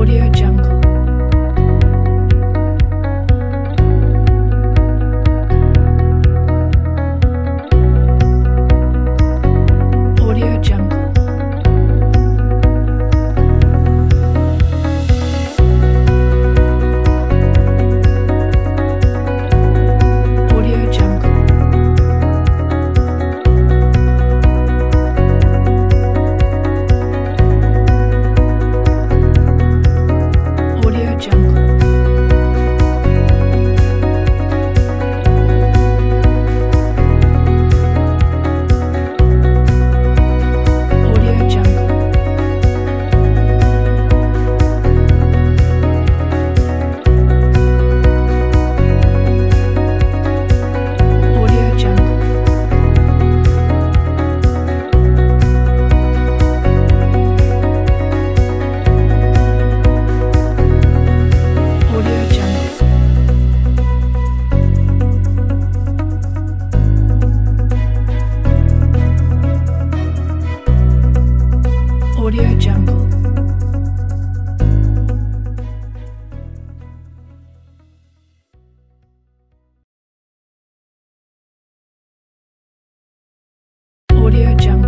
Audio Jungle. Audio Jungle.